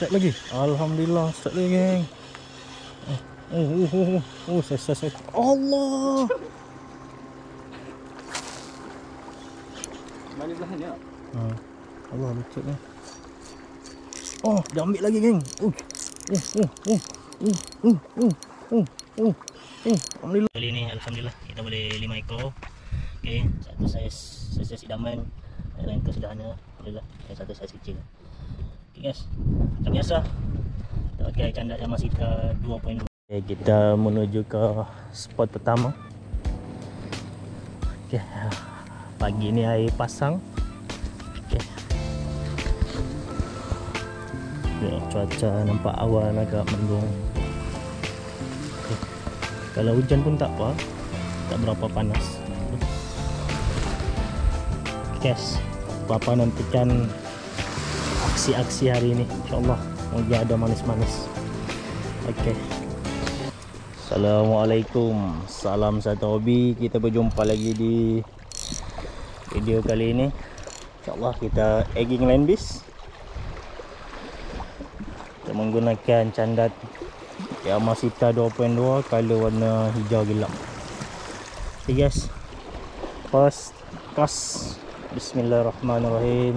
Start lagi. Alhamdulillah, start lagi, geng. Oh, oh, oh, oh, oh, saya, saya, saya. Allah. Mana belahan ya? Ha. Allah lucut ni. Oh, dia ambil lagi, geng. Oh, oh, oh, oh, oh, oh, oh, oh, oh. Oh, alhamdulillah. Kali ni alhamdulillah kita boleh lima ekor. Okey, satu saiz saiz idaman. Yang lain tu sederhana. Alhamdulillah, yang satu saiz kecil. Okay guys, macam biasa. Kita pakai candak Yamasita 2.2 okay, Kita menuju ke spot pertama. Okay. Pagi ni air pasang. Okay. Cuaca nampak awan agak mendung. Okay. Kalau hujan pun tak apa. Tak berapa panas. Okay, guys. Bapa nantikan aksi-aksi hari ini. Insyaallah semoga ada manis-manis. Okey. Assalamualaikum. Salam satu hobi kita berjumpa lagi di video kali ini. Insyaallah kita egging landis kita menggunakan candat Yamasita 2.2 color warna hijau gelap. Okay guys. First cast. Bismillahirrahmanirrahim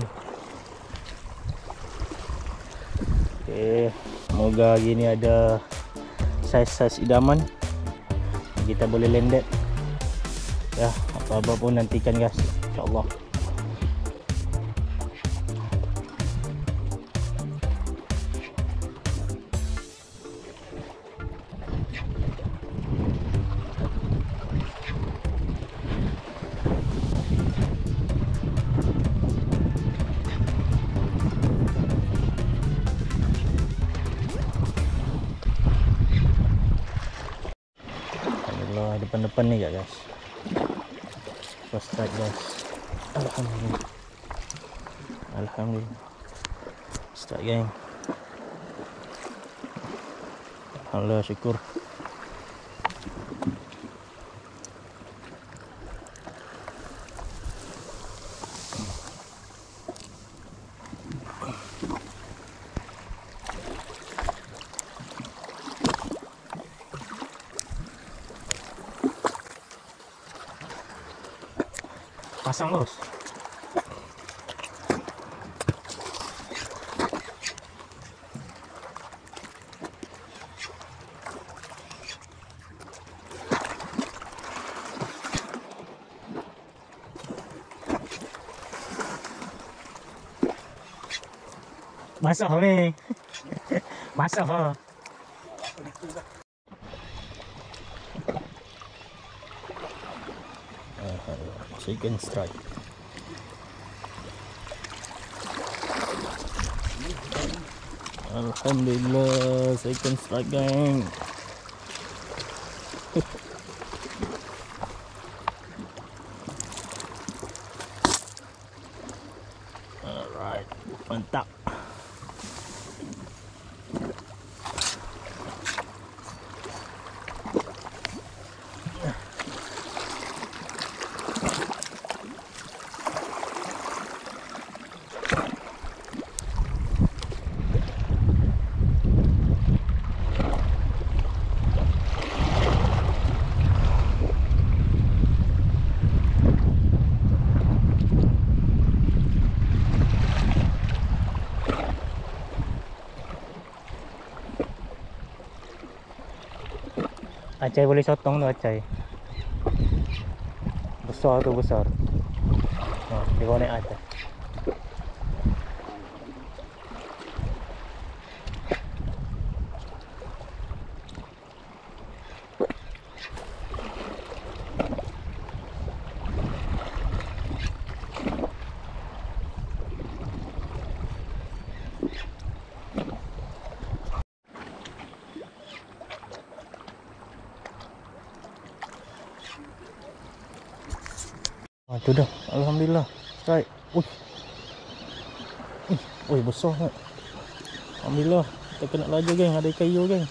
Okay, semoga hari ni ada saiz-saiz idaman. Kita boleh landed. Ya apa-apa pun nantikan guys. Insyaallah Alhamdulillah depan-depan ni guys. First strike guys. Alhamdulillah. Alhamdulillah. Strike gang. Alhamdulillah syukur 上二。马上好嘞，马上好。Chicken strike. Alhamdulillah, second strike gang. Alright, mantap. Acai boleh sotong tu acai. Besar tu besar. Ha, dia kau naik atas. Ha, tu dah. Alhamdulillah. Strike. Ui. Ui, ui besar sangat. Alhamdulillah. Kita kena laju geng. Ada hiu geng.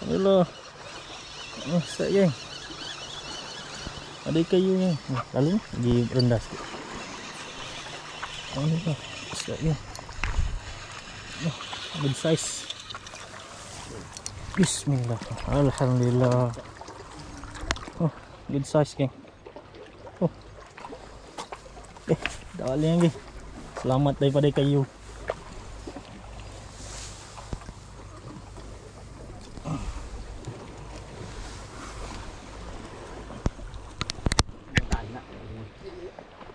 Alhamdulillah. Oh, strike geng. Ada hiu geng. Lalu pergi rendah sikit. Alhamdulillah. Strike geng. Oh. good size Bismillah Alhamdulillah Oh good size geng Dah boleh lagi Selamat daripada kayu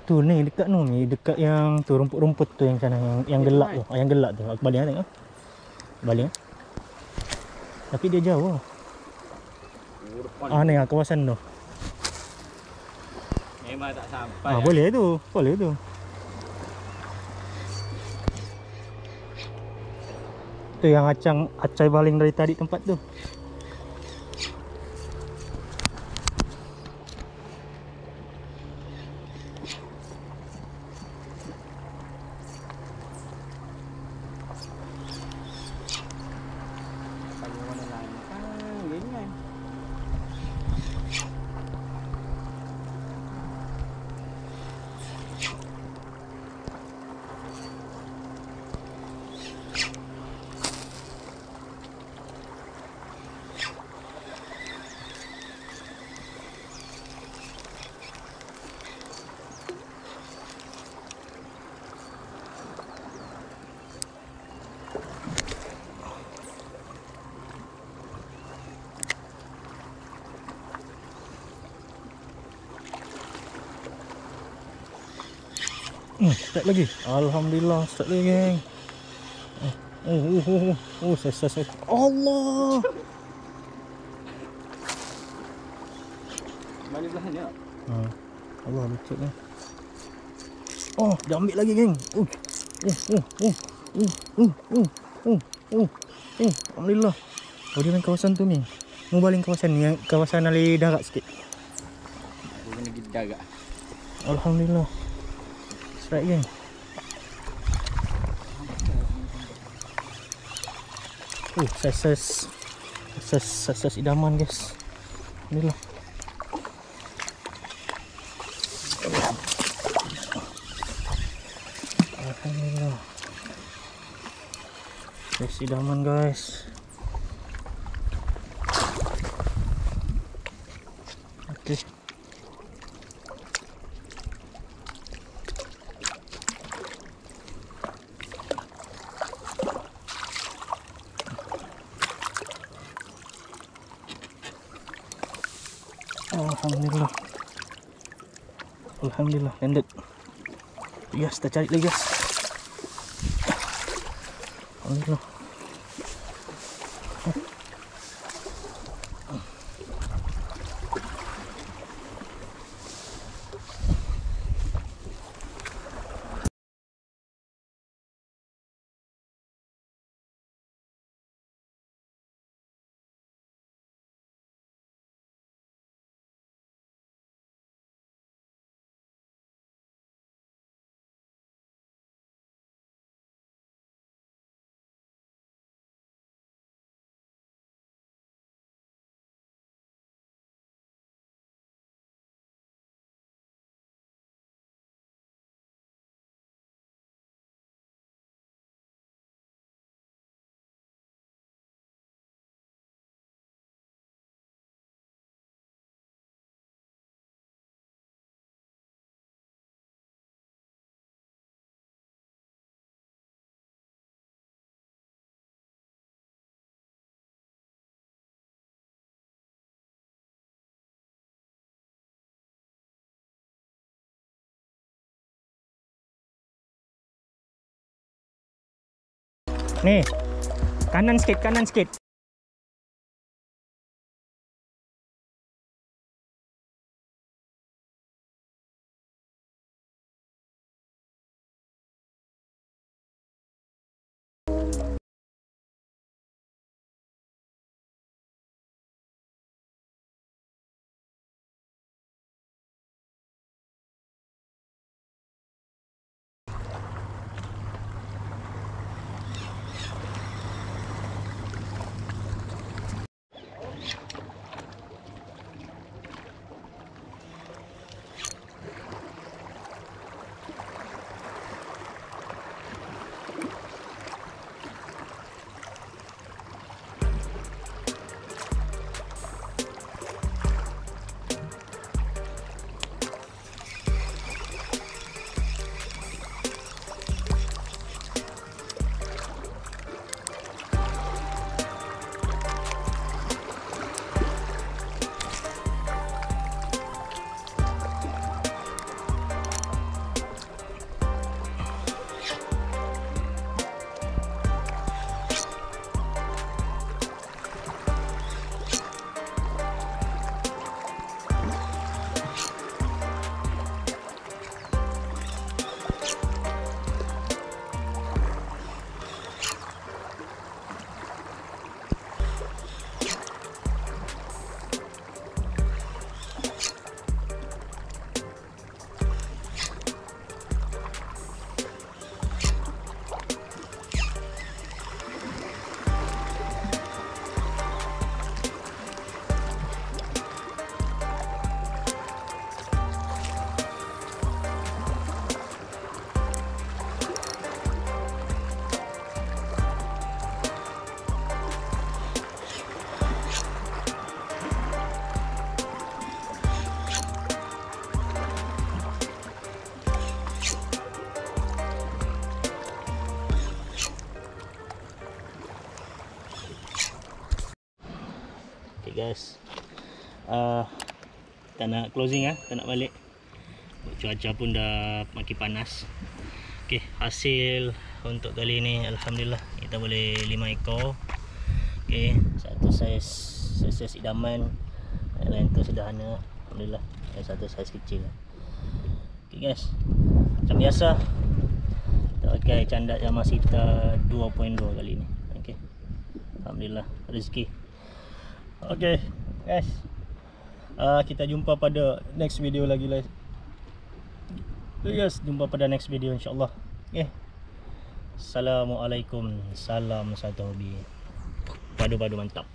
Tu ni dekat tu ni dekat yang tu rumput-rumput tu yang sana yang yang gelap tu. Ah, yang gelap tu. Aku balik ah, tengok. Balik. Tapi dia jauh. ah. Ni ah, kawasan tu. Memang tak sampai. Ah boleh tu. Boleh tu. Tu yang acang acai baling dari tadi tempat tu. Kayu mana lain. Ah, gini kan. Hmm, start lagi. Alhamdulillah, start lagi geng. Oh, oh, oh, oh, oh, oh, saya, saya, saya. Allah. Balik belah ni. Ha. Allah lutut ni. Oh, dia ambil lagi geng. Oh. Oh, oh, oh. Oh, oh, oh. Oh, oh. Oh, alhamdulillah. Oh, dia main kawasan tu ni. Mau baling kawasan ni, kawasan ali darat sikit. Aku kena pergi darat. Alhamdulillah. Strike geng. Oh, size size size size idaman guys. Alhamdulillah. Alhamdulillah. Size idaman guys. Okay. Alhamdulillah. Alhamdulillah landed. Yes, kita cari lagi guys. Alhamdulillah. Ni. Kanan sikit, kanan sikit. Guys. Uh, tak nak closing ah, tak nak balik. Cuaca pun dah makin panas. Okey, hasil untuk kali ni alhamdulillah kita boleh 5 ekor. Okey, satu saiz saiz idaman. Yang lain tu sederhana. Alhamdulillah. Yang satu saiz kecil. Okey guys. Macam biasa kita pakai candat Yamasita 2.2 kali ni. Okey. Alhamdulillah rezeki. Okey, guys. Uh, kita jumpa pada next video lagi guys. Okay guys, jumpa pada next video insyaAllah. Okay Assalamualaikum. Salam satu hobi Padu-padu mantap